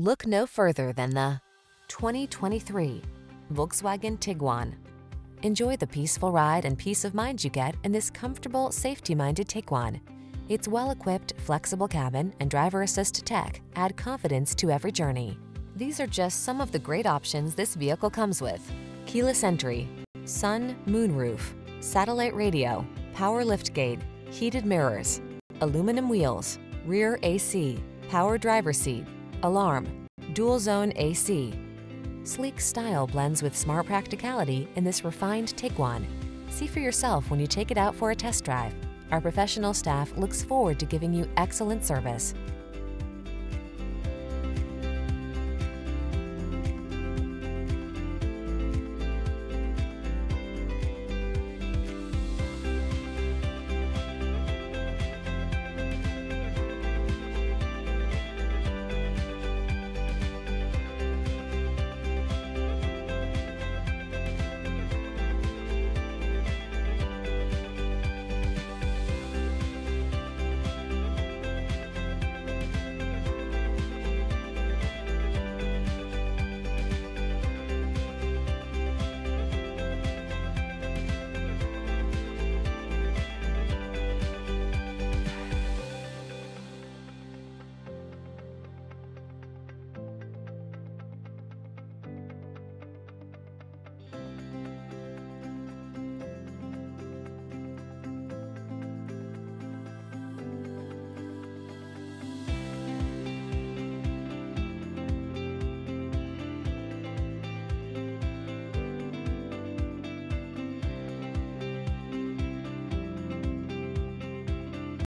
Look no further than the 2023 Volkswagen Tiguan. Enjoy the peaceful ride and peace of mind you get in this comfortable, safety-minded Tiguan. Its well-equipped, flexible cabin and driver assist tech add confidence to every journey. These are just some of the great options this vehicle comes with. Keyless entry, sun, moon roof, satellite radio, power liftgate, heated mirrors, aluminum wheels, rear AC, power driver seat, alarm, dual zone AC. Sleek style blends with smart practicality in this refined Tiguan. See for yourself when you take it out for a test drive. Our professional staff looks forward to giving you excellent service.